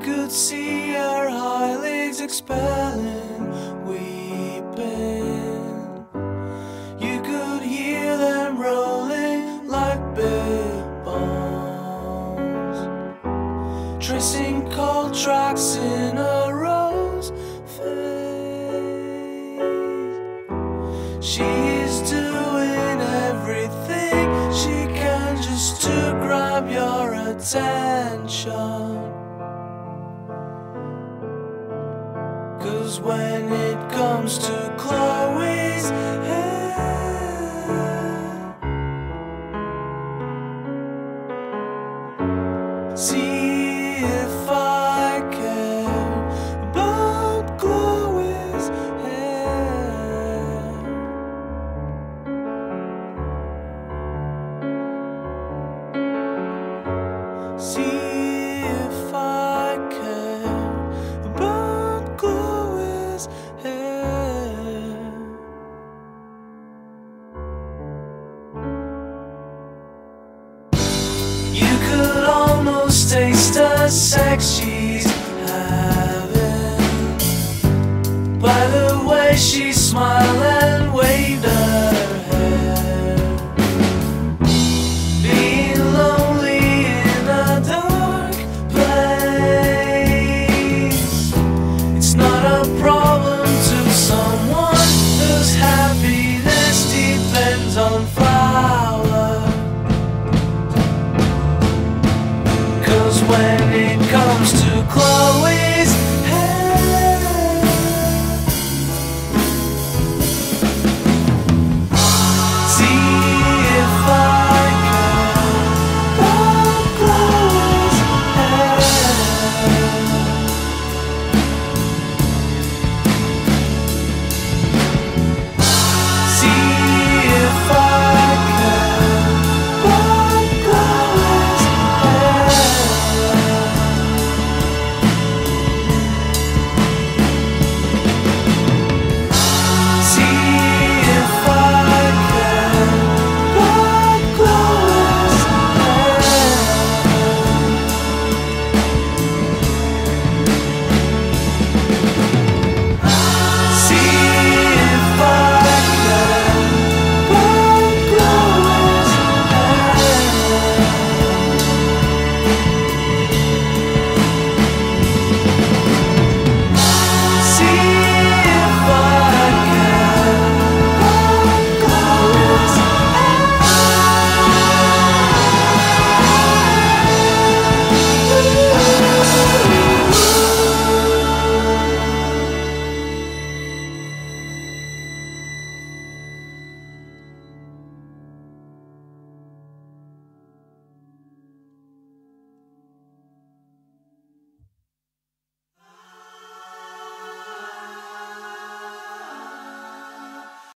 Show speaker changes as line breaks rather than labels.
could see her eyelids expelling, weeping. You could hear them rolling like big bones, tracing cold tracks in a rose face. She is doing everything she can just to grab your attention. When it comes to Chloe's hair, see sex she's having by the way she's waved.